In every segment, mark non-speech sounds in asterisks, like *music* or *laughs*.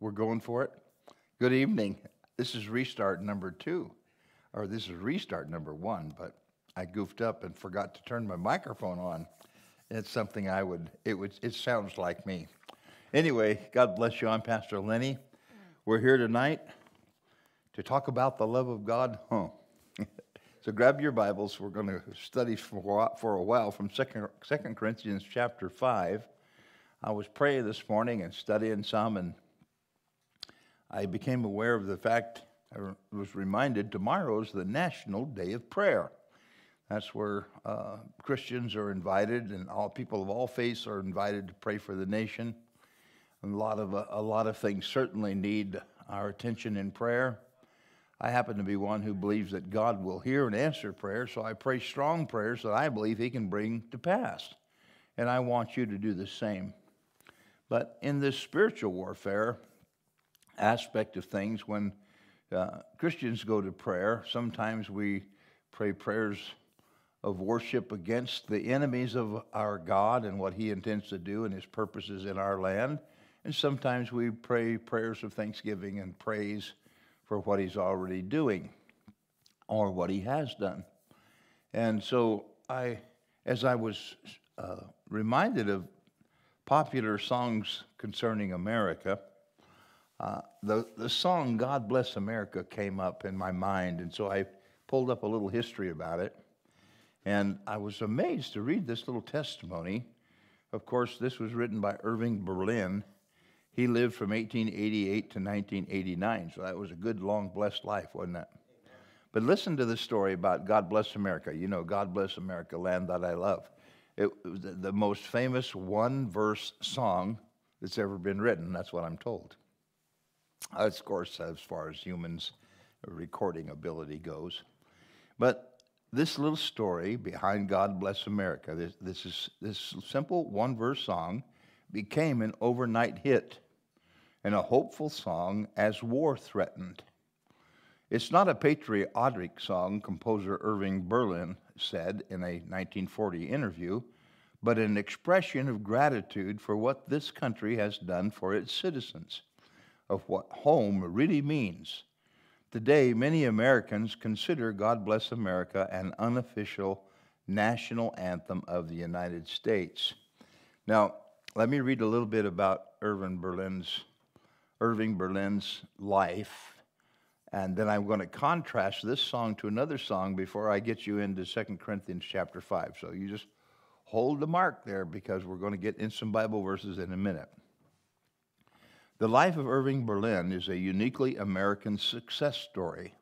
We're going for it. Good evening. This is restart number two, or this is restart number one, but I goofed up and forgot to turn my microphone on. It's something I would, it would, it sounds like me. Anyway, God bless you. I'm Pastor Lenny. We're here tonight to talk about the love of God. Huh. *laughs* so grab your Bibles. We're going to study for, for a while from Second, Second Corinthians chapter 5. I was praying this morning and studying some, and I became aware of the fact, I was reminded tomorrow is the National Day of Prayer. That's where uh, Christians are invited, and all people of all faiths are invited to pray for the nation. And a lot of a lot of things certainly need our attention in prayer. I happen to be one who believes that God will hear and answer prayer, so I pray strong prayers that I believe He can bring to pass. And I want you to do the same. But in this spiritual warfare aspect of things, when uh, Christians go to prayer, sometimes we pray prayers of worship against the enemies of our God and what He intends to do and His purposes in our land. And sometimes we pray prayers of thanksgiving and praise for what He's already doing or what He has done. And so I, as I was uh, reminded of popular songs concerning America. The, the song God Bless America came up in my mind, and so I pulled up a little history about it. And I was amazed to read this little testimony. Of course, this was written by Irving Berlin. He lived from 1888 to 1989, so that was a good, long, blessed life, wasn't it? But listen to the story about God Bless America. You know, God Bless America, land that I love. It was the most famous one verse song that's ever been written. That's what I'm told. Of course, as far as humans' recording ability goes. But this little story behind God Bless America, this, this, is, this simple one verse song became an overnight hit and a hopeful song as war threatened. It's not a patriotic song, composer Irving Berlin said in a 1940 interview, but an expression of gratitude for what this country has done for its citizens, of what home really means. Today, many Americans consider God Bless America an unofficial national anthem of the United States. Now, let me read a little bit about Irving Berlin's, Irving Berlin's life and then I'm going to contrast this song to another song before I get you into 2 Corinthians chapter 5. So you just hold the mark there because we're going to get in some Bible verses in a minute. The life of Irving Berlin is a uniquely American success story.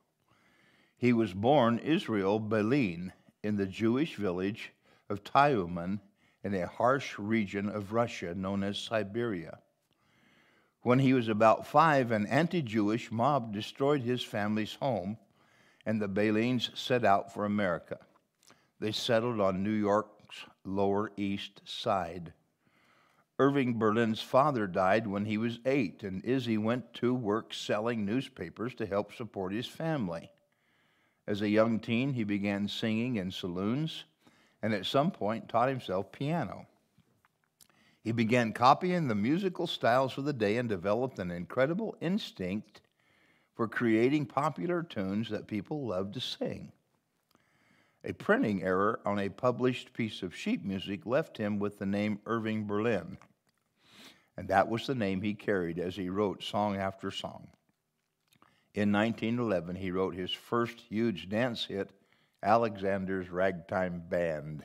He was born Israel Berlin in the Jewish village of Tyumen in a harsh region of Russia known as Siberia. When he was about five, an anti Jewish mob destroyed his family's home, and the Berlins set out for America. They settled on New York's Lower East Side. Irving Berlin's father died when he was eight, and Izzy went to work selling newspapers to help support his family. As a young teen, he began singing in saloons and at some point taught himself piano. He began copying the musical styles of the day and developed an incredible instinct for creating popular tunes that people loved to sing. A printing error on a published piece of sheet music left him with the name Irving Berlin, and that was the name he carried as he wrote song after song. In 1911, he wrote his first huge dance hit, Alexander's Ragtime Band.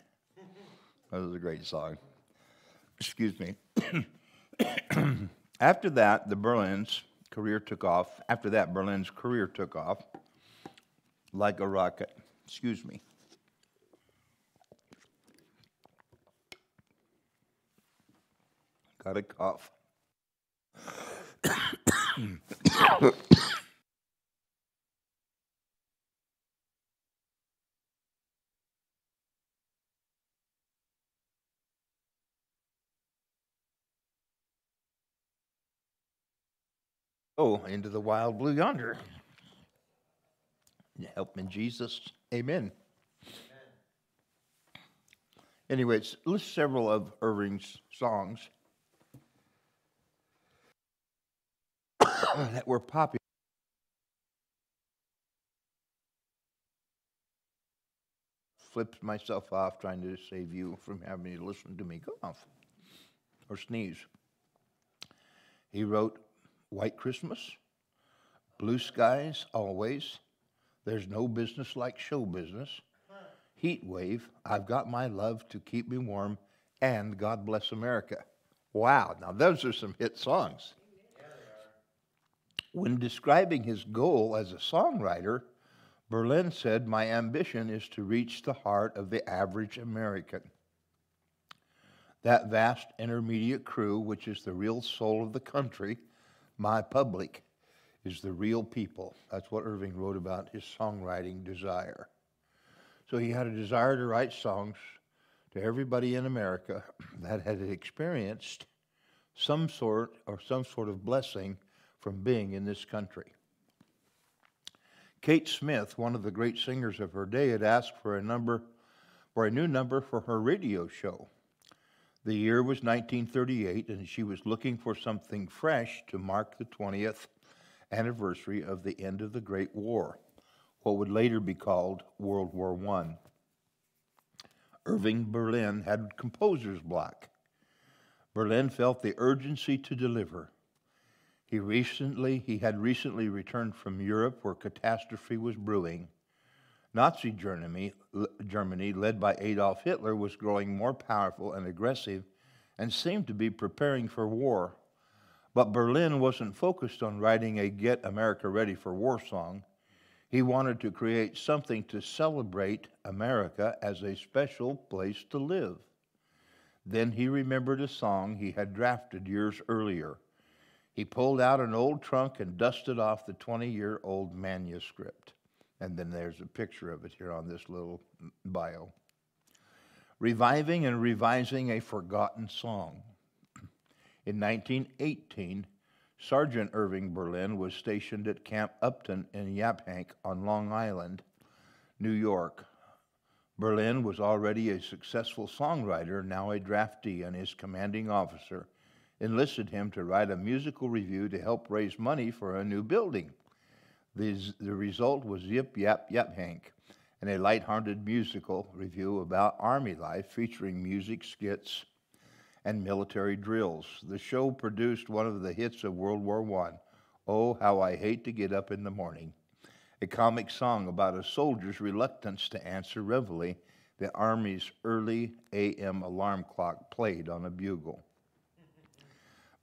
That was a great song excuse me. *coughs* After that, the Berlin's career took off. After that, Berlin's career took off like a rocket. Excuse me. Got a cough. *coughs* Oh, into the wild blue yonder. Help me, Jesus. Amen. Anyways, list several of Irving's songs. Oh, that were popular. Flipped myself off trying to save you from having to listen to me cough or sneeze. He wrote White Christmas, Blue Skies Always, There's No Business Like Show Business, Heat Wave, I've Got My Love to Keep Me Warm, and God Bless America. Wow, now those are some hit songs. When describing his goal as a songwriter, Berlin said, My ambition is to reach the heart of the average American. That vast intermediate crew, which is the real soul of the country, my public, is the real people. That's what Irving wrote about his songwriting desire. So he had a desire to write songs to everybody in America *clears throat* that had experienced some sort or some sort of blessing from being in this country. Kate Smith, one of the great singers of her day, had asked for a number for a new number for her radio show. The year was 1938, and she was looking for something fresh to mark the 20th anniversary of the end of the Great War, what would later be called World War I. Irving Berlin had composer's block. Berlin felt the urgency to deliver. He recently he had recently returned from Europe where catastrophe was brewing. Nazi Germany, Germany, led by Adolf Hitler, was growing more powerful and aggressive and seemed to be preparing for war. But Berlin wasn't focused on writing a Get America Ready for War song. He wanted to create something to celebrate America as a special place to live. Then he remembered a song he had drafted years earlier. He pulled out an old trunk and dusted off the 20 year old manuscript. And then there's a picture of it here on this little bio. Reviving and revising a forgotten song. In 1918, Sergeant Irving Berlin was stationed at Camp Upton in Yaphank on Long Island, New York. Berlin was already a successful songwriter, now a draftee, and his commanding officer enlisted him to write a musical review to help raise money for a new building. The, the result was Yip Yap Yaphank, and a light-hearted musical review about Army life featuring music, skits, and military drills. The show produced one of the hits of World War I, Oh, How I Hate to Get Up in the Morning, a comic song about a soldier's reluctance to answer reveille the Army's early AM alarm clock played on a bugle.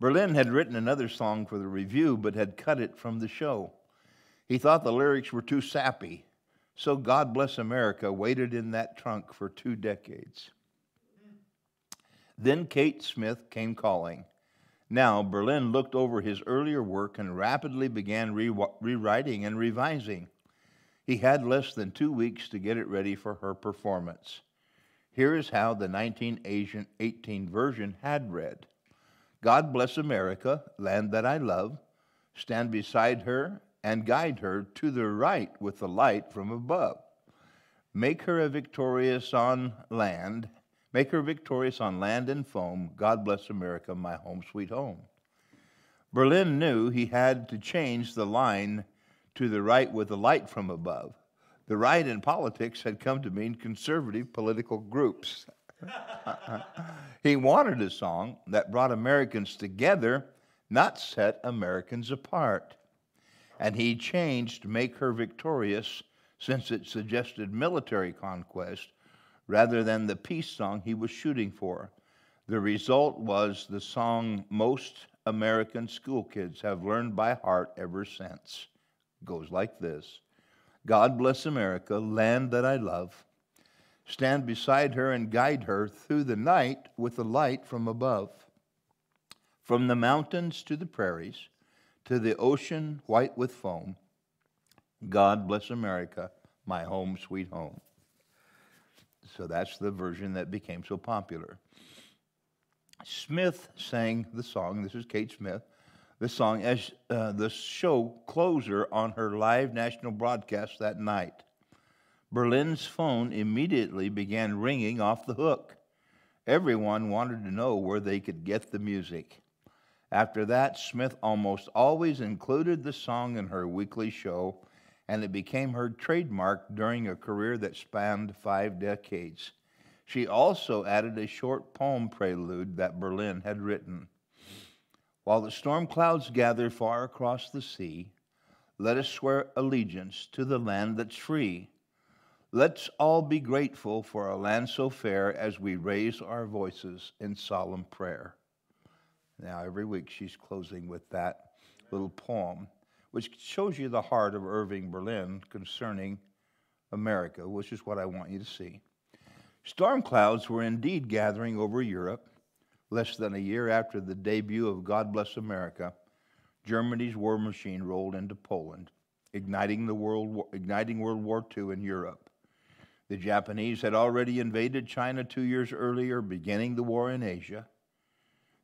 Berlin had written another song for the review, but had cut it from the show. He thought the lyrics were too sappy, so God Bless America waited in that trunk for two decades. Then Kate Smith came calling. Now, Berlin looked over his earlier work and rapidly began re- rewriting and revising. He had less than two weeks to get it ready for her performance. Here is how the 1918 version had read God bless America, land that I love. Stand beside her and guide her to the right with the light from above. Make her a victorious on land. Make her victorious on land and foam. God bless America, my home, sweet home. Berlin knew he had to change the line to the right with the light from above. The right in politics had come to mean conservative political groups. *laughs* he wanted a song that brought Americans together, not set Americans apart. And he changed Make Her Victorious since it suggested military conquest rather than the peace song he was shooting for. The result was the song most American school kids have learned by heart ever since. It goes like this God bless America, land that I love. Stand beside her and guide her through the night with the light from above. From the mountains to the prairies, to the ocean white with foam, God bless America, my home, sweet home. So that's the version that became so popular. Smith sang the song, this is Kate Smith, the song as uh, the show closer on her live national broadcast that night. Berlin's phone immediately began ringing off the hook. Everyone wanted to know where they could get the music. After that, Smith almost always included the song in her weekly show, and it became her trademark during a career that spanned five decades. She also added a short poem prelude that Berlin had written. While the storm clouds gather far across the sea, let us swear allegiance to the land that's free. Let's all be grateful for a land so fair as we raise our voices in solemn prayer. Now, every week she's closing with that little poem, which shows you the heart of Irving Berlin concerning America, which is what I want you to see. Storm clouds were indeed gathering over Europe. Less than a year after the debut of God Bless America, Germany's war machine rolled into Poland, igniting, the World igniting World War II in Europe. The Japanese had already invaded China two years earlier, beginning the war in Asia.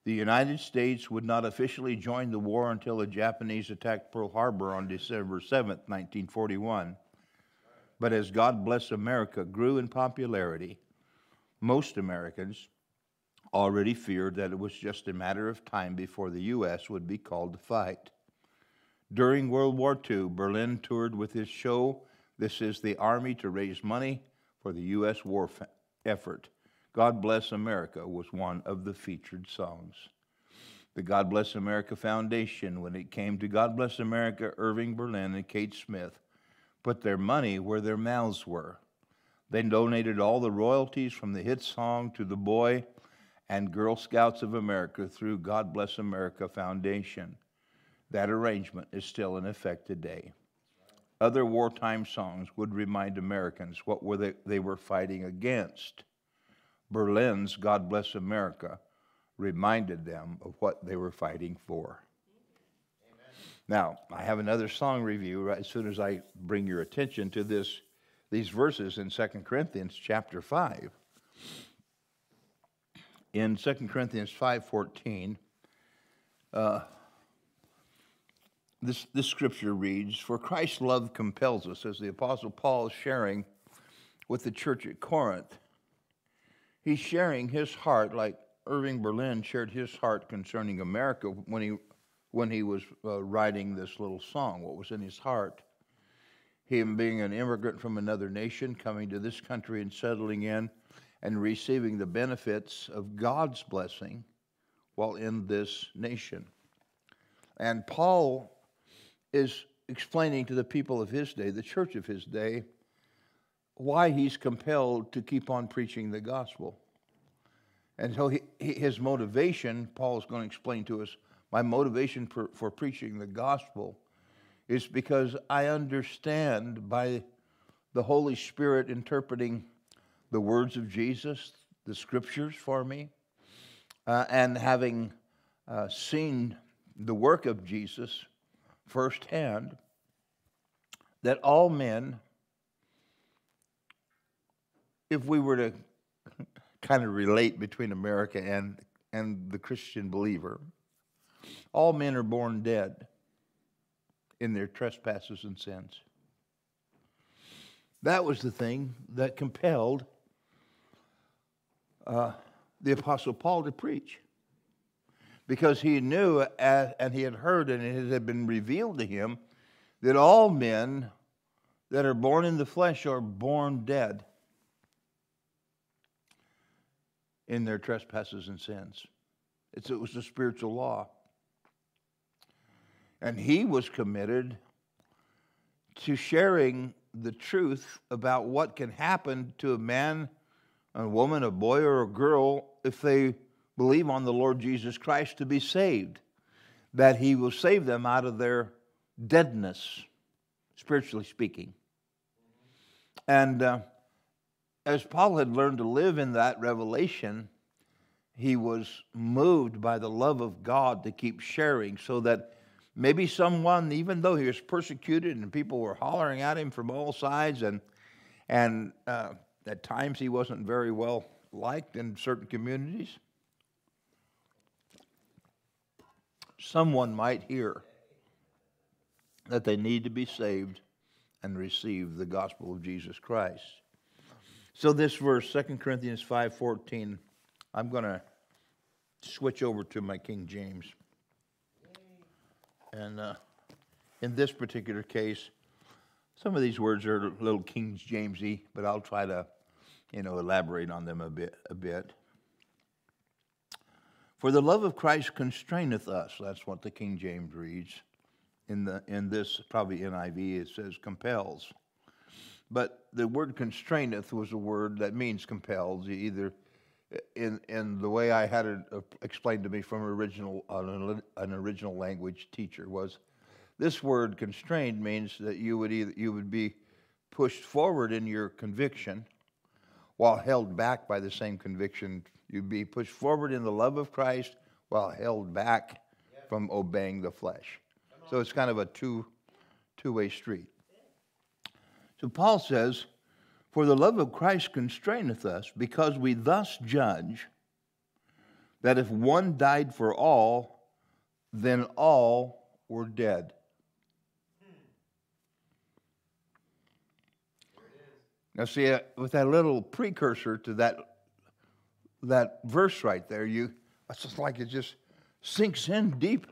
The United States would not officially join the war until the Japanese attacked Pearl Harbor on December 7, 1941. But as God Bless America grew in popularity, most Americans already feared that it was just a matter of time before the U.S. would be called to fight. During World War II, Berlin toured with his show, This is the Army, to raise money for the U.S. war effort. God Bless America was one of the featured songs. The God Bless America Foundation, when it came to God Bless America, Irving Berlin and Kate Smith put their money where their mouths were. They donated all the royalties from the hit song to the Boy and Girl Scouts of America through God Bless America Foundation. That arrangement is still in effect today. Other wartime songs would remind Americans what were they, they were fighting against. Berlin's God Bless America reminded them of what they were fighting for. Amen. Now, I have another song review right as soon as I bring your attention to this, these verses in 2 Corinthians chapter 5. In 2 Corinthians 5.14, uh, this, this scripture reads, For Christ's love compels us, as the Apostle Paul is sharing with the church at Corinth he's sharing his heart like Irving Berlin shared his heart concerning America when he, when he was uh, writing this little song, what was in his heart. Him being an immigrant from another nation, coming to this country and settling in and receiving the benefits of God's blessing while in this nation. And Paul is explaining to the people of his day, the church of his day, why he's compelled to keep on preaching the gospel. And so he, his motivation, Paul is going to explain to us, my motivation for, for preaching the gospel is because I understand by the Holy Spirit interpreting the words of Jesus, the scriptures for me, uh, and having uh, seen the work of Jesus firsthand, that all men if we were to kind of relate between America and, and the Christian believer, all men are born dead in their trespasses and sins. That was the thing that compelled uh, the Apostle Paul to preach. Because he knew and he had heard and it had been revealed to him that all men that are born in the flesh are born dead in their trespasses and sins. It's, it was a spiritual law. And he was committed to sharing the truth about what can happen to a man, a woman, a boy, or a girl if they believe on the Lord Jesus Christ to be saved. That he will save them out of their deadness, spiritually speaking. And uh, as Paul had learned to live in that revelation, he was moved by the love of God to keep sharing so that maybe someone, even though he was persecuted and people were hollering at him from all sides, and, and uh, at times he wasn't very well liked in certain communities, someone might hear that they need to be saved and receive the gospel of Jesus Christ. So this verse, 2 Corinthians 5:14, I'm going to switch over to my King James. And uh, in this particular case, some of these words are a little King Jamesy, but I'll try to, you know, elaborate on them a bit. A bit. For the love of Christ constraineth us. That's what the King James reads. In the in this probably NIV it says compels. But the word constraineth was a word that means compels. Either in in the way I had it uh, explained to me from original an, an original language teacher was this word constrained means that you would either you would be pushed forward in your conviction while held back by the same conviction. You'd be pushed forward in the love of Christ while held back from obeying the flesh. So it's kind of a two two-way street. So Paul says, For the love of Christ constraineth us, because we thus judge that if one died for all, then all were dead. Now, see, uh, with that little precursor to that, that verse right there, you, it's just like it just sinks in deep.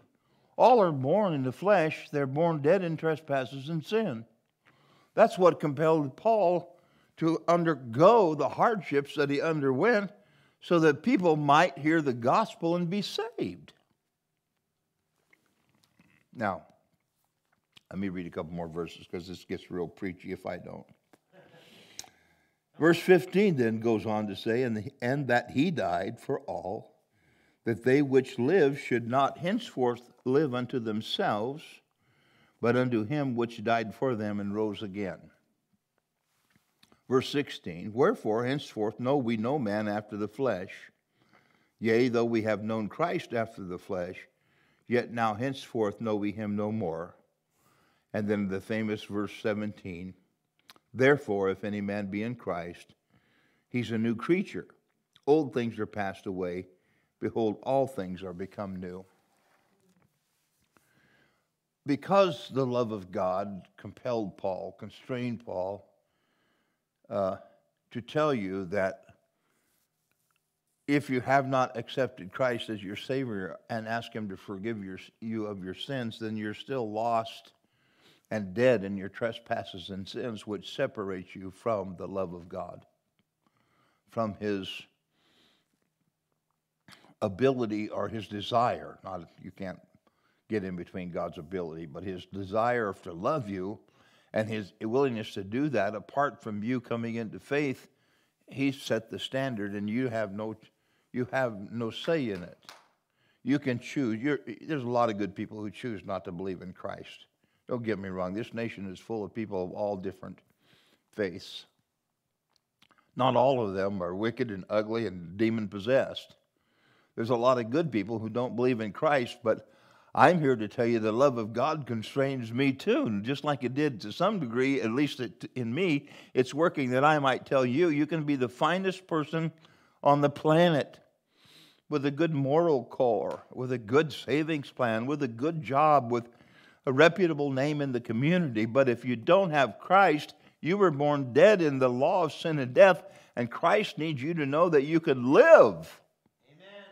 All are born in the flesh, they're born dead in trespasses and sin. That's what compelled Paul to undergo the hardships that he underwent so that people might hear the gospel and be saved. Now, let me read a couple more verses because this gets real preachy if I don't. Verse 15 then goes on to say, and, the, and that he died for all, that they which live should not henceforth live unto themselves, but unto him which died for them and rose again. Verse 16 Wherefore henceforth know we no man after the flesh. Yea, though we have known Christ after the flesh, yet now henceforth know we him no more. And then the famous verse 17 Therefore, if any man be in Christ, he's a new creature. Old things are passed away. Behold, all things are become new. Because the love of God compelled Paul, constrained Paul, uh, to tell you that if you have not accepted Christ as your Savior and ask Him to forgive your, you of your sins, then you're still lost and dead in your trespasses and sins, which separates you from the love of God, from His ability or His desire. Not you can't get in between God's ability, but His desire to love you and His willingness to do that apart from you coming into faith. He set the standard, and you have no you have no say in it. You can choose. You're, there's a lot of good people who choose not to believe in Christ. Don't get me wrong, this nation is full of people of all different faiths. Not all of them are wicked and ugly and demon possessed. There's a lot of good people who don't believe in Christ, but I'm here to tell you the love of God constrains me too. And just like it did to some degree, at least in me, it's working that I might tell you you can be the finest person on the planet with a good moral core, with a good savings plan, with a good job, with a reputable name in the community, but if you don't have Christ, you were born dead in the law of sin and death, and Christ needs you to know that you can live Amen.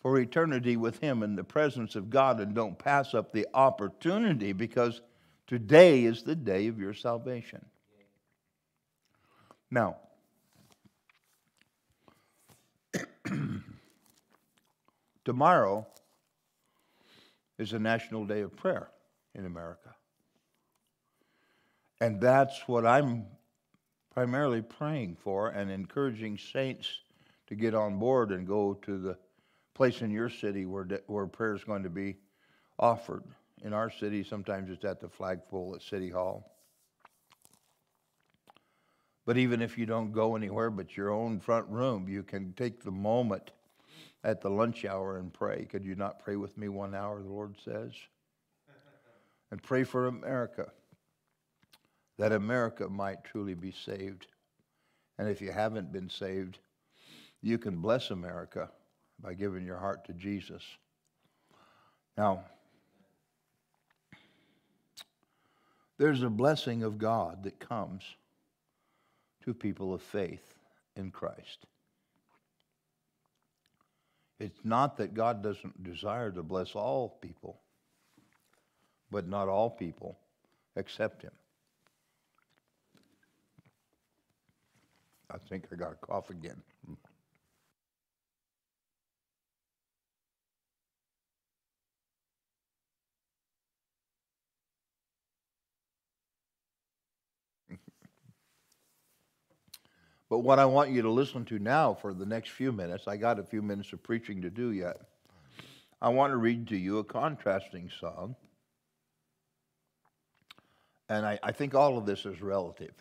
for eternity with Him in the presence of God, and don't pass up the opportunity because today is the day of your salvation. Now, *clears throat* tomorrow is a national day of prayer in America. And that's what I'm primarily praying for and encouraging saints to get on board and go to the place in your city where, where prayer is going to be offered. In our city, sometimes it's at the flagpole at City Hall. But even if you don't go anywhere but your own front room, you can take the moment at the lunch hour and pray. Could you not pray with me one hour, the Lord says? And pray for America, that America might truly be saved. And if you haven't been saved, you can bless America by giving your heart to Jesus. Now, there's a blessing of God that comes to people of faith in Christ. It's not that God doesn't desire to bless all people, but not all people accept him. I think I got a cough again. *laughs* But what I want you to listen to now for the next few minutes, I got a few minutes of preaching to do yet. I want to read to you a contrasting song. And I, I think all of this is relative.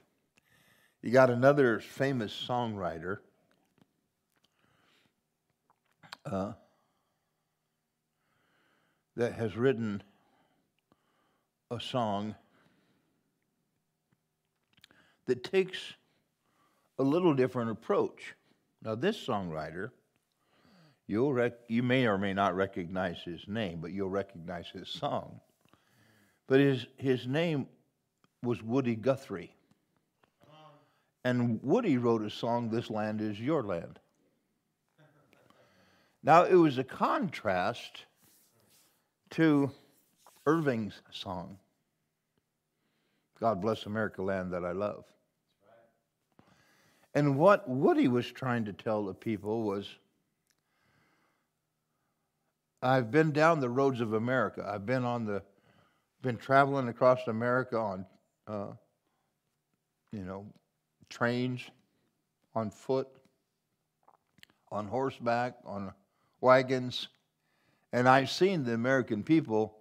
You got another famous songwriter. Uh, that has written a song that takes a little different approach. Now, this songwriter, you'll rec- you may or may not recognize his name, but you'll recognize his song. But his, his name was Woody Guthrie. And Woody wrote a song, This Land Is Your Land. Now, it was a contrast to Irving's song, God Bless America, Land That I Love. And what Woody was trying to tell the people was I've been down the roads of America. I've been on the been traveling across America on uh, you know trains, on foot, on horseback, on wagons, and I've seen the American people,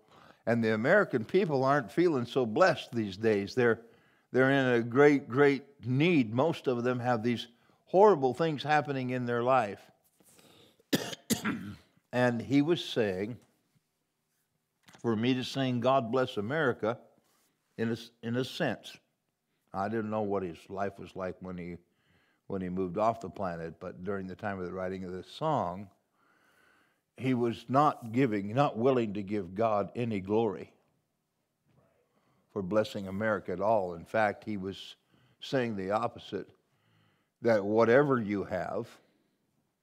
and the American people aren't feeling so blessed these days. They're they're in a great, great need. Most of them have these horrible things happening in their life. *coughs* and he was saying, for me to sing God Bless America, in a, in a sense, I didn't know what his life was like when he, when he moved off the planet, but during the time of the writing of this song, he was not giving, not willing to give God any glory for blessing America at all. In fact, he was saying the opposite that whatever you have,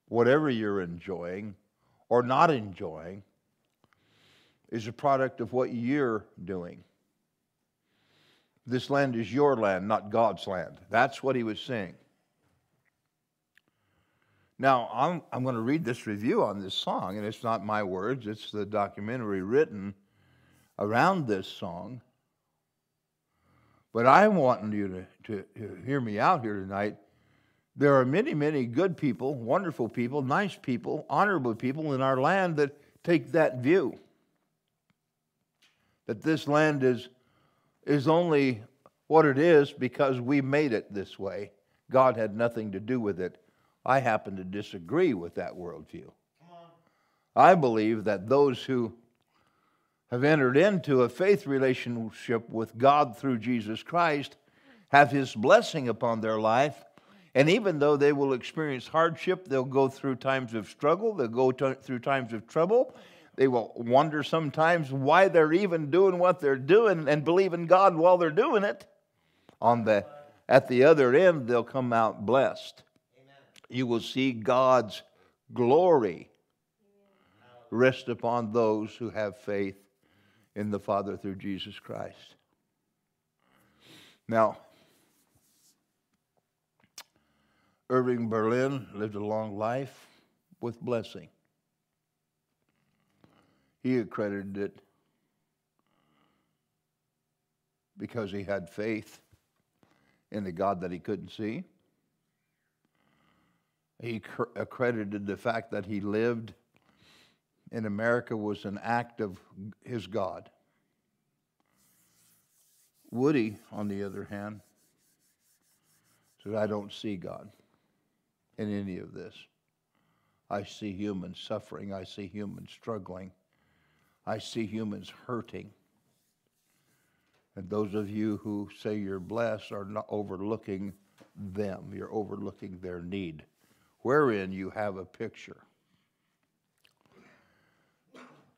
whatever you're enjoying or not enjoying, is a product of what you're doing. This land is your land, not God's land. That's what he was saying. Now, I'm, I'm going to read this review on this song, and it's not my words, it's the documentary written around this song. But I'm wanting you to, to hear me out here tonight. There are many, many good people, wonderful people, nice people, honorable people in our land that take that view. That this land is, is only what it is because we made it this way. God had nothing to do with it. I happen to disagree with that worldview. I believe that those who have entered into a faith relationship with God through Jesus Christ have His blessing upon their life. And even though they will experience hardship, they'll go through times of struggle, they'll go through times of trouble. They will wonder sometimes why they're even doing what they're doing and believe in God while they're doing it. On the, at the other end, they'll come out blessed. Amen. You will see God's glory rest upon those who have faith in the Father through Jesus Christ. Now, Irving Berlin lived a long life with blessing. He accredited it because he had faith in the God that he couldn't see. He accredited the fact that he lived in America was an act of his God. Woody, on the other hand, said, I don't see God in any of this. I see human suffering. I see humans struggling. I see humans hurting. And those of you who say you're blessed are not overlooking them. You're overlooking their need, wherein you have a picture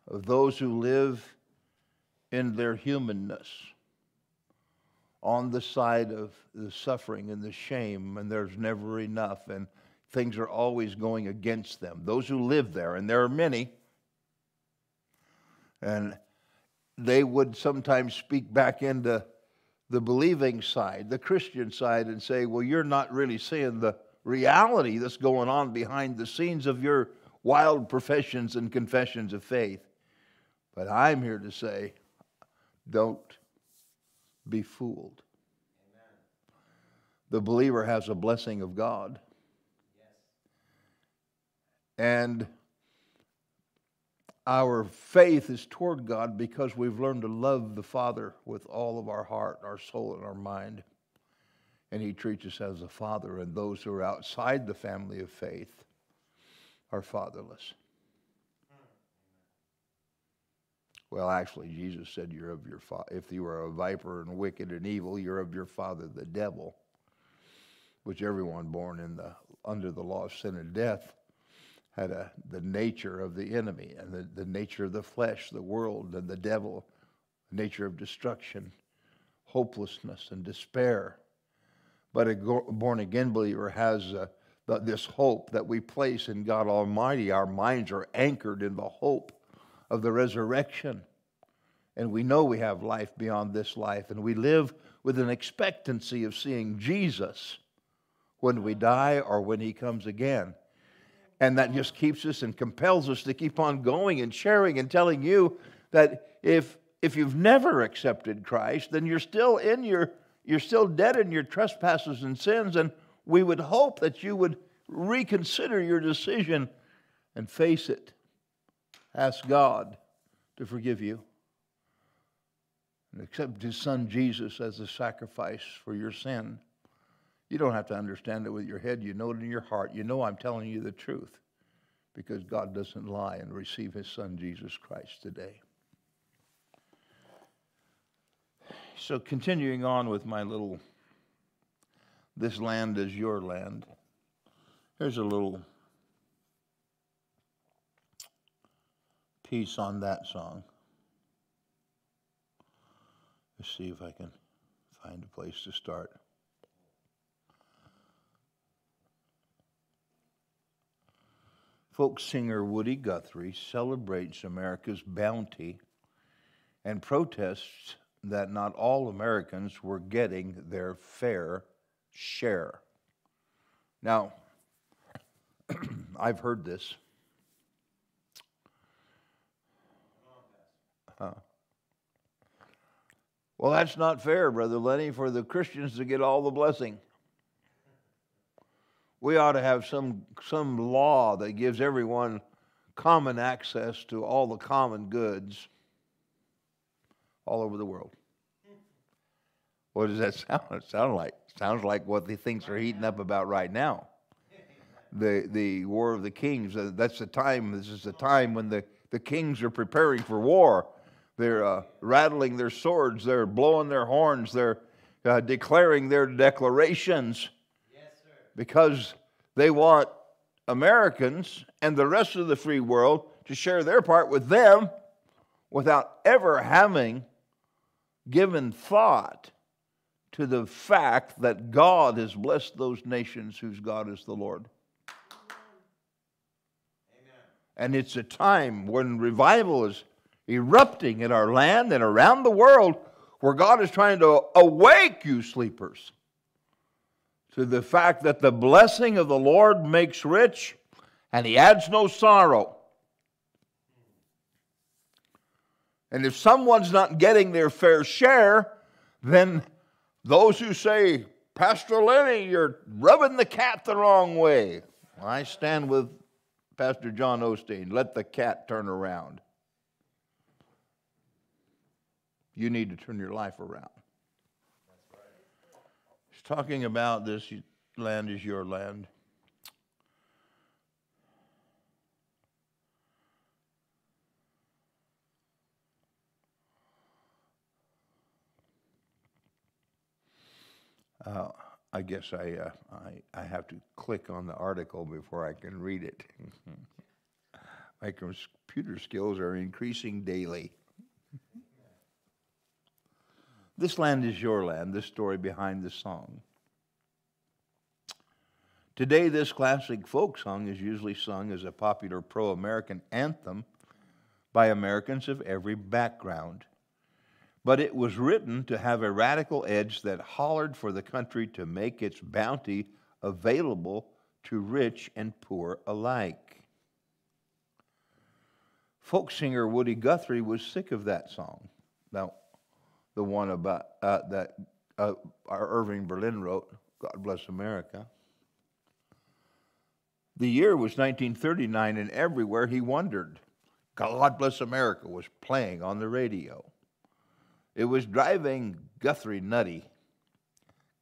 of those who live in their humanness on the side of the suffering and the shame, and there's never enough, and things are always going against them. Those who live there, and there are many, and they would sometimes speak back into the believing side, the Christian side, and say, Well, you're not really seeing the reality that's going on behind the scenes of your wild professions and confessions of faith. But I'm here to say, don't be fooled. The believer has a blessing of God. Yes. And our faith is toward God because we've learned to love the Father with all of our heart, our soul, and our mind. And He treats us as a father, and those who are outside the family of faith are fatherless. Well, actually, Jesus said, "You're of your father. If you are a viper and wicked and evil, you're of your father, the devil." Which everyone born in the under the law of sin and death had a, the nature of the enemy and the, the nature of the flesh, the world, and the devil, the nature of destruction, hopelessness, and despair. But a born again believer has uh, this hope that we place in God Almighty. Our minds are anchored in the hope of the resurrection. And we know we have life beyond this life, and we live with an expectancy of seeing Jesus when we die or when he comes again. And that just keeps us and compels us to keep on going and sharing and telling you that if, if you've never accepted Christ, then you're still in your, you're still dead in your trespasses and sins. And we would hope that you would reconsider your decision and face it. Ask God to forgive you and accept His Son Jesus as a sacrifice for your sin. You don't have to understand it with your head. You know it in your heart. You know I'm telling you the truth because God doesn't lie and receive his son Jesus Christ today. So, continuing on with my little, this land is your land. Here's a little piece on that song. Let's see if I can find a place to start. Folk singer Woody Guthrie celebrates America's bounty and protests that not all Americans were getting their fair share. Now, *clears throat* I've heard this. Uh, well, that's not fair, Brother Lenny, for the Christians to get all the blessing we ought to have some, some law that gives everyone common access to all the common goods all over the world. What does that *laughs* sound, sound like? Sounds like what the things are heating up about right now. The, the War of the Kings, uh, that's the time, this is the time when the, the kings are preparing for war. They're uh, rattling their swords, they're blowing their horns, they're uh, declaring their declarations because they want Americans and the rest of the free world to share their part with them without ever having given thought to the fact that God has blessed those nations whose God is the Lord. Amen. And it's a time when revival is erupting in our land and around the world where God is trying to awake you sleepers to the fact that the blessing of the Lord makes rich and he adds no sorrow. And if someone's not getting their fair share, then those who say, Pastor Lenny, you're rubbing the cat the wrong way. I stand with Pastor John Osteen. Let the cat turn around. You need to turn your life around talking about this land is your land. Uh, I guess I, uh, I, I have to click on the article before I can read it. *laughs* My computer skills are increasing daily. This land is your land, this story behind the song. Today, this classic folk song is usually sung as a popular pro American anthem by Americans of every background but it was written to have a radical edge that hollered for the country to make its bounty available to rich and poor alike. Folk singer Woody Guthrie was sick of that song. Now, the one about uh, that uh, Irving Berlin wrote, God Bless America. The year was 1939, and everywhere he wondered, God Bless America was playing on the radio. It was driving Guthrie nutty.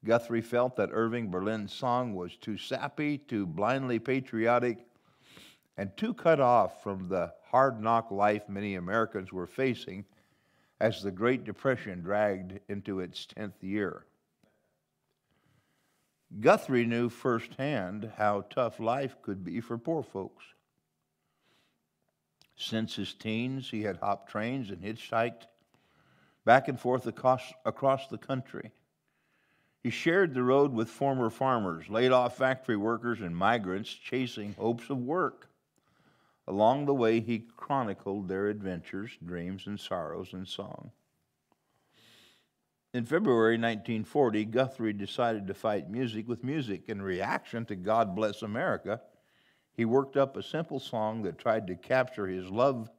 Guthrie felt that Irving Berlin's song was too sappy, too blindly patriotic, and too cut off from the hard knock life many Americans were facing as the Great Depression dragged into its 10th year. Guthrie knew firsthand how tough life could be for poor folks. Since his teens, he had hopped trains and hitchhiked back and forth across, across the country. He shared the road with former farmers, laid off factory workers, and migrants chasing hopes of work. Along the way, he chronicled their adventures, dreams, and sorrows in song. In February 1940, Guthrie decided to fight music with music. In reaction to God Bless America, he worked up a simple song that tried to capture his love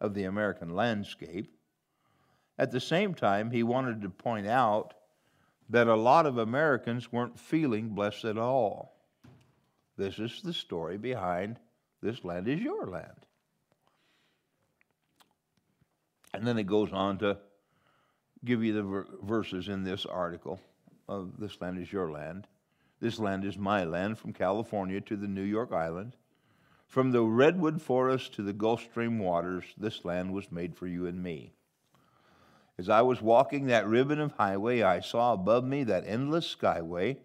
of the American landscape. At the same time, he wanted to point out that a lot of Americans weren't feeling blessed at all. This is the story behind This Land is Your Land. And then it goes on to give you the ver- verses in this article of This Land is Your Land. This land is my land from California to the New York Island. From the redwood forest to the Gulf Stream waters, this land was made for you and me. As I was walking that ribbon of highway, I saw above me that endless skyway.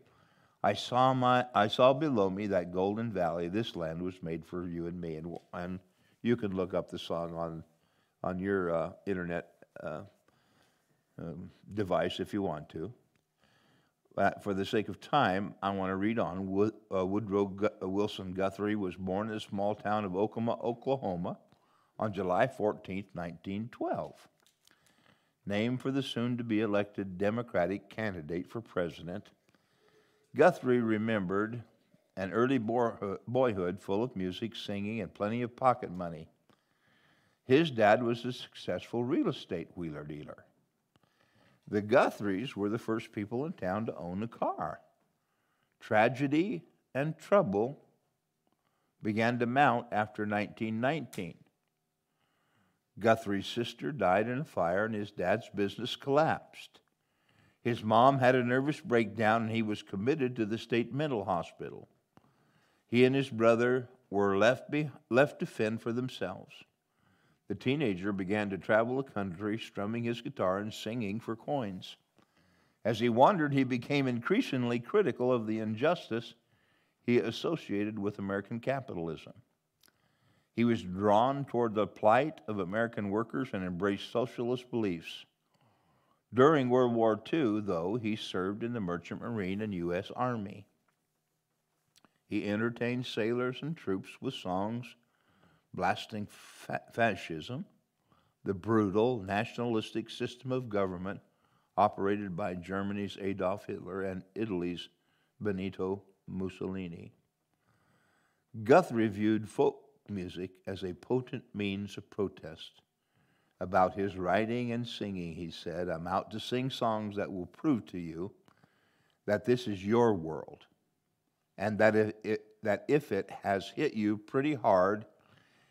I saw, my, I saw below me that golden valley. This land was made for you and me. And, and you can look up the song on, on your uh, internet uh, um, device if you want to. But for the sake of time, I want to read on. Wood, uh, Woodrow uh, Wilson Guthrie was born in the small town of Okemah, Oklahoma on July 14, 1912. Named for the soon to be elected Democratic candidate for president, Guthrie remembered an early uh, boyhood full of music, singing, and plenty of pocket money. His dad was a successful real estate wheeler dealer. The Guthries were the first people in town to own a car. Tragedy and trouble began to mount after 1919. Guthrie's sister died in a fire and his dad's business collapsed. His mom had a nervous breakdown and he was committed to the state mental hospital. He and his brother were left, be, left to fend for themselves the teenager began to travel the country, strumming his guitar and singing for coins. As he wandered, he became increasingly critical of the injustice he associated with American capitalism. He was drawn toward the plight of American workers and embraced socialist beliefs. During World War II, though, he served in the Merchant Marine and U.S. Army. He entertained sailors and troops with songs blasting fa- fascism, the brutal nationalistic system of government operated by Germany's Adolf Hitler and Italy's Benito Mussolini. Guthrie viewed folk music as a potent means of protest. About his writing and singing, he said, I'm out to sing songs that will prove to you that this is your world, and that if it, that if it has hit you pretty hard,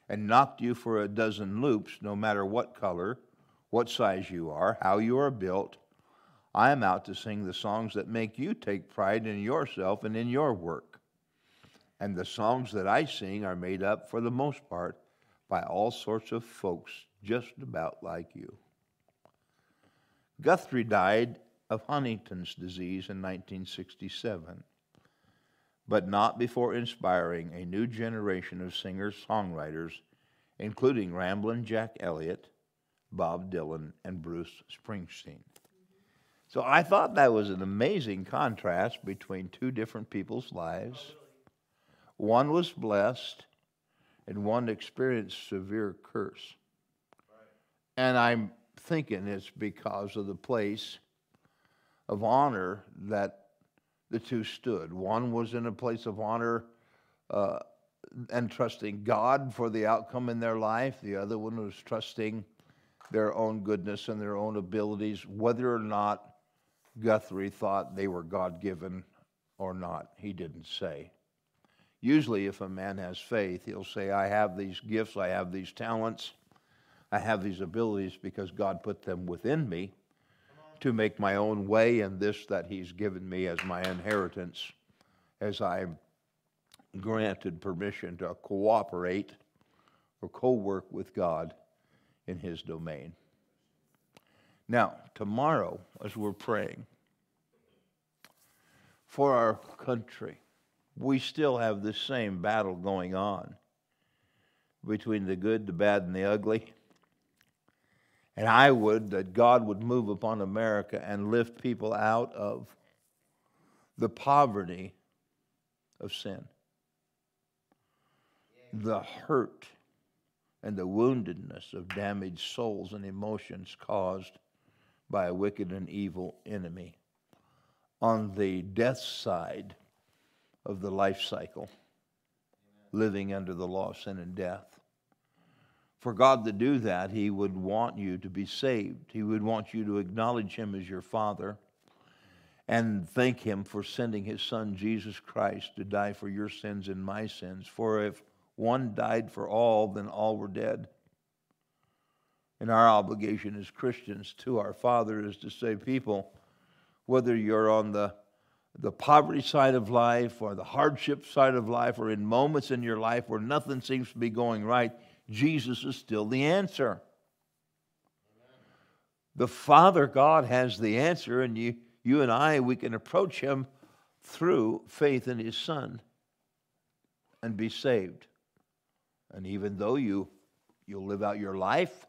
and knocked you for a dozen loops, no matter what color, what size you are, how you are built. I am out to sing the songs that make you take pride in yourself and in your work. And the songs that I sing are made up, for the most part, by all sorts of folks just about like you. Guthrie died of Huntington's disease in 1967 but not before inspiring a new generation of singers songwriters, including Ramblin' Jack Elliott, Bob Dylan, and Bruce Springsteen. So I thought that was an amazing contrast between two different people's lives. One was blessed, and one experienced severe curse. And I'm thinking it's because of the place of honor that the two stood. One was in a place of honor uh, and trusting God for the outcome in their life, the other one was trusting their own goodness and their own abilities, whether or not Guthrie thought they were God given or not. He didn't say. Usually, if a man has faith, he'll say, I have these gifts, I have these talents, I have these abilities because God put them within me to make my own way in this that He's given me as my inheritance as I'm granted permission to cooperate or co work with God in His domain. Now, tomorrow, as we're praying for our country, we still have this same battle going on between the good, the bad, and the ugly. And I would that God would move upon America and lift people out of the poverty of sin, the hurt and the woundedness of damaged souls and emotions caused by a wicked and evil enemy. On the death side of the life cycle, living under the law of sin and death for God to do that, He would want you to be saved. He would want you to acknowledge Him as your Father and thank Him for sending His Son, Jesus Christ, to die for your sins and my sins. For if one died for all, then all were dead. And our obligation as Christians to our Father is to say, people, whether you're on the the poverty side of life or the hardship side of life or in moments in your life where nothing seems to be going right, Jesus is still the answer. The Father God has the answer, and you, you and I, we can approach Him through faith in His Son and be saved. And even though you, you'll live out your life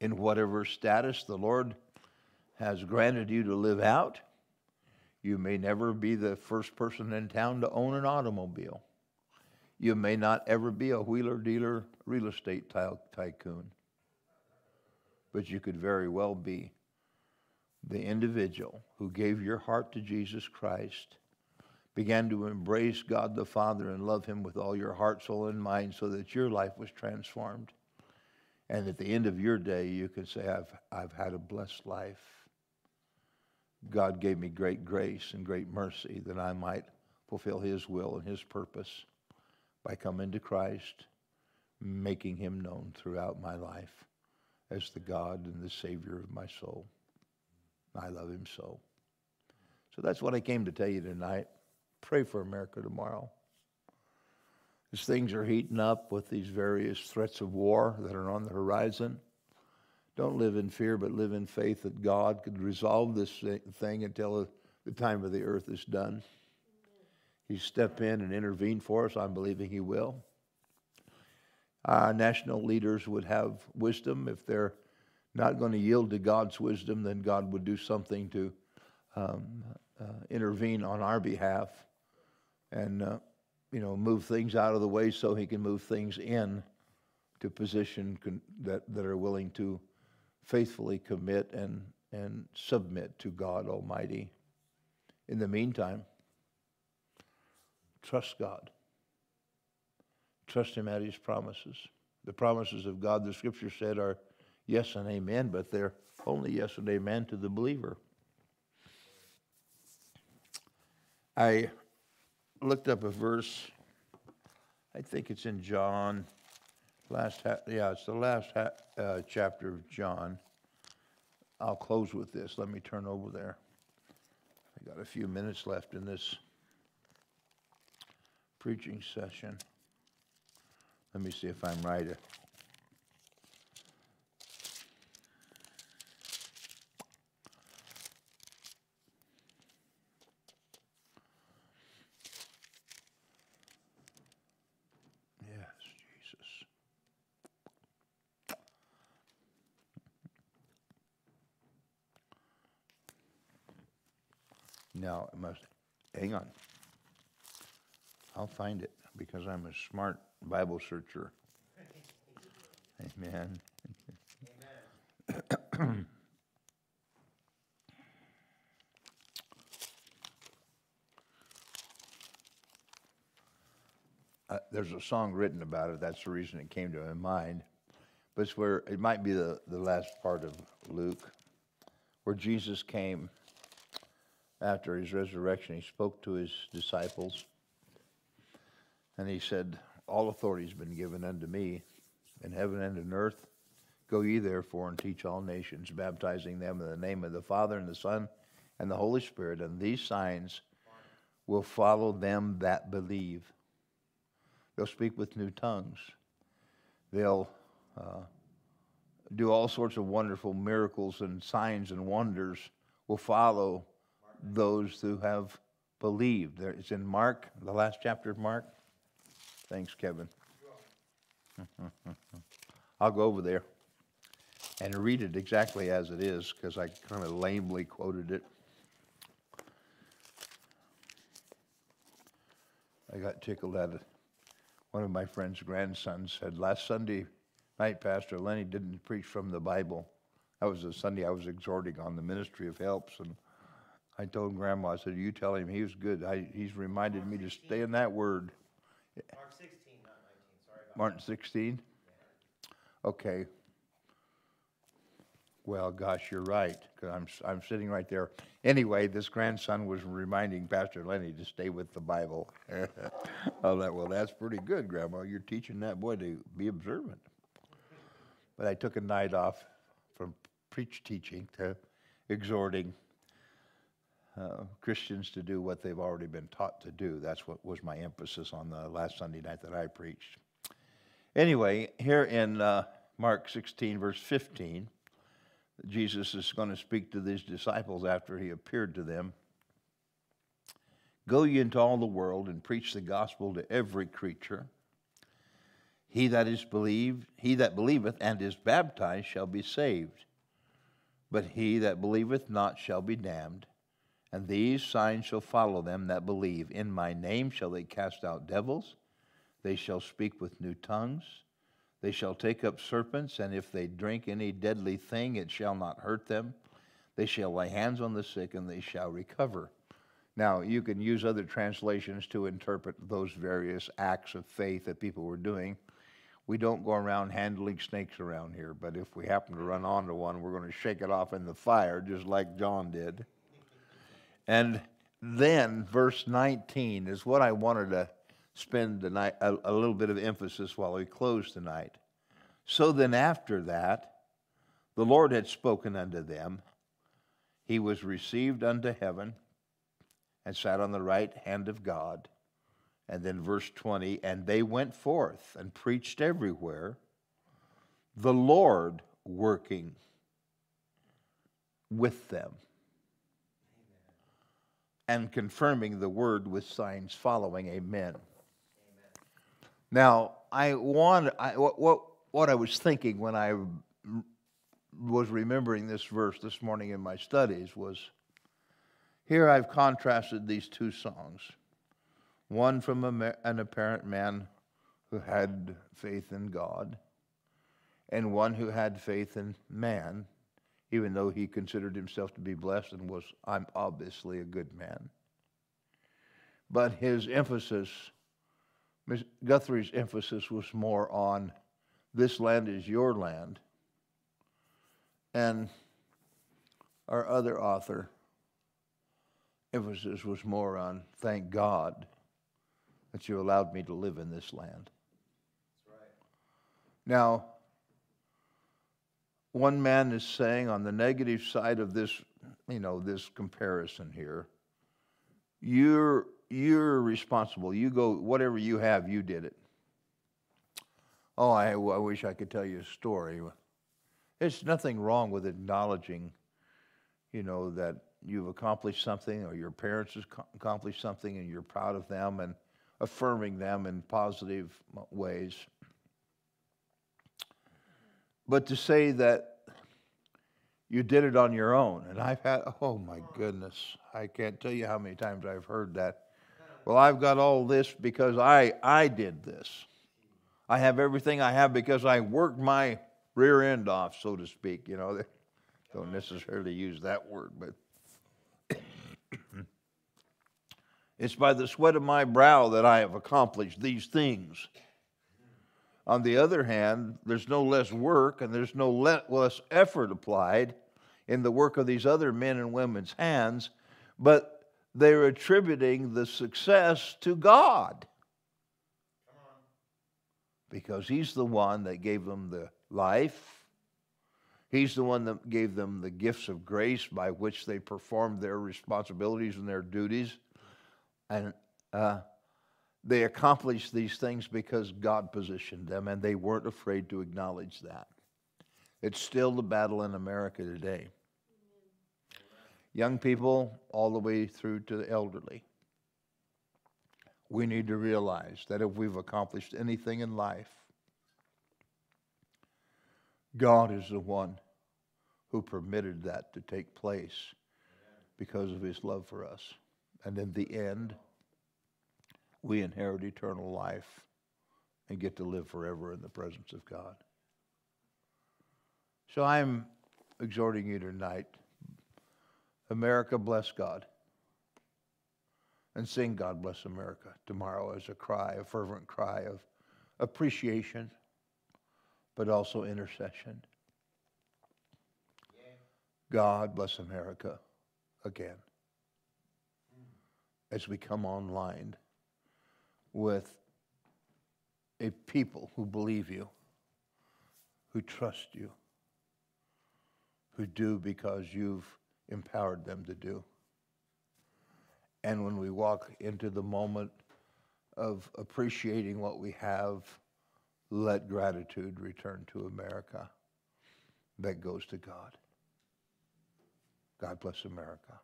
in whatever status the Lord has granted you to live out, you may never be the first person in town to own an automobile. You may not ever be a wheeler dealer real estate tycoon, but you could very well be the individual who gave your heart to Jesus Christ, began to embrace God the Father and love Him with all your heart, soul, and mind so that your life was transformed. And at the end of your day, you can say, I've, I've had a blessed life. God gave me great grace and great mercy that I might fulfill His will and His purpose by coming to Christ, making him known throughout my life as the God and the Savior of my soul. I love him so. So that's what I came to tell you tonight. Pray for America tomorrow. As things are heating up with these various threats of war that are on the horizon, don't live in fear, but live in faith that God could resolve this thing until the time of the earth is done. He step in and intervene for us. I'm believing He will. Our national leaders would have wisdom. If they're not going to yield to God's wisdom, then God would do something to um, uh, intervene on our behalf and uh, you know move things out of the way so He can move things in to position con- that that are willing to faithfully commit and and submit to God Almighty. In the meantime, Trust God. Trust Him at His promises. The promises of God, the Scripture said, are yes and amen, but they're only yes and amen to the believer. I looked up a verse. I think it's in John. Last, ha- yeah, it's the last ha- uh, chapter of John. I'll close with this. Let me turn over there. I got a few minutes left in this preaching session. Let me see if I'm right. Now, I must, hang on. I'll find it because I'm a smart Bible searcher. Amen. uh, there's a song written about it. That's the reason it came to my mind. But it's where it might be the, the last part of Luke, where Jesus came after his resurrection. He spoke to his disciples, and he said, All authority has been given unto me in heaven and in earth. Go ye therefore and teach all nations, baptizing them in the name of the Father and the Son and the Holy Spirit, and these signs will follow them that believe. They'll speak with new tongues. They'll uh, do all sorts of wonderful miracles and signs and wonders will follow those who have believed. There, it's in Mark, the last chapter of Mark. Thanks, Kevin. *laughs* I'll go over there and read it exactly as it is because I kind of lamely quoted it. I got tickled at it. One of my friend's grandsons said, Last Sunday night, Pastor Lenny didn't preach from the Bible. That was the Sunday I was exhorting on the ministry of helps. And I told Grandma, I said, You tell him he was good. I, he's reminded me to stay in that word. Mark 16, not 19. Sorry about Martin 16? Okay. Well, gosh, you're right, because I'm, I'm sitting right there. Anyway, this grandson was reminding Pastor Lenny to stay with the Bible. *laughs* I thought, well, that's pretty good, Grandma. You're teaching that boy to be observant. But I took a night off from preach teaching to exhorting uh, Christians to do what they've already been taught to do. That's what was my emphasis on the last Sunday night that I preached. Anyway, here in uh, Mark 16, verse 15, Jesus is going to speak to these disciples after he appeared to them. Go ye into all the world and preach the gospel to every creature. He that is believed, he that believeth and is baptized shall be saved, but he that believeth not shall be damned. And these signs shall follow them that believe. In my name shall they cast out devils. They shall speak with new tongues. They shall take up serpents, and if they drink any deadly thing, it shall not hurt them. They shall lay hands on the sick, and they shall recover. Now, you can use other translations to interpret those various acts of faith that people were doing. We don't go around handling snakes around here, but if we happen to run onto one, we're going to shake it off in the fire, just like John did. And then, verse 19 is what I wanted to spend the night, a, a little bit of emphasis while we close tonight. So then, after that, the Lord had spoken unto them. He was received unto heaven and sat on the right hand of God. And then, verse 20, and they went forth and preached everywhere, the Lord working with them and confirming the word with signs following. Amen. Now, I want I, what, what what I was thinking when I was remembering this verse this morning in my studies was here I've contrasted these two songs. One from a, an apparent man who had faith in God, and one who had faith in man, even though he considered himself to be blessed and was, I'm obviously a good man. But his emphasis Guthrie's emphasis was more on this land is your land. And our other author emphasis was more on thank God that you allowed me to live in this land. Right. Now, one man is saying on the negative side of this, you know, this comparison here, you're you're responsible. You go, whatever you have, you did it. Oh, I, I wish I could tell you a story. There's nothing wrong with acknowledging, you know, that you've accomplished something or your parents have accomplished something and you're proud of them and affirming them in positive ways. But to say that you did it on your own, and I've had, oh my goodness, I can't tell you how many times I've heard that well, I've got all this because I, I did this. I have everything I have because I worked my rear end off, so to speak. You know, they *laughs* Don't necessarily use that word, but *coughs* It's by the sweat of my brow that I have accomplished these things. On the other hand, there's no less work and there's no less effort applied in the work of these other men and women's hands, but they're attributing the success to God. Because He's the one that gave them the life, He's the one that gave them the gifts of grace by which they performed their responsibilities and their duties. And uh, they accomplished these things because God positioned them, and they weren't afraid to acknowledge that. It's still the battle in America today. Young people, all the way through to the elderly. We need to realize that if we've accomplished anything in life, God is the one who permitted that to take place because of his love for us. And in the end, we inherit eternal life and get to live forever in the presence of God. So I'm exhorting you tonight America, bless God. And sing God Bless America tomorrow as a cry, a fervent cry of appreciation, but also intercession. God bless America again as we come online with a people who believe you, who trust you, who do because you've empowered them to do. And when we walk into the moment of appreciating what we have, let gratitude return to America that goes to God. God bless America.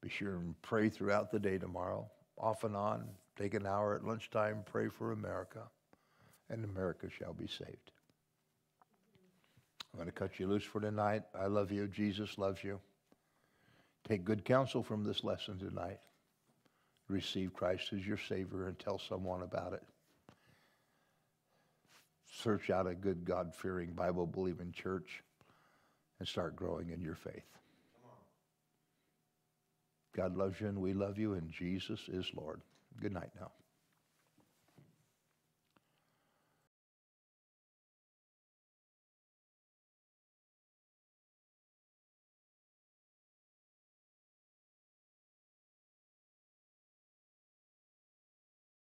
Be sure and pray throughout the day tomorrow, off and on. Take an hour at lunchtime, pray for America, and America shall be saved. I'm going to cut you loose for tonight. I love you. Jesus loves you. Take good counsel from this lesson tonight. Receive Christ as your Savior and tell someone about it. Search out a good, God fearing, Bible believing church and start growing in your faith. God loves you and we love you, and Jesus is Lord. Good night now.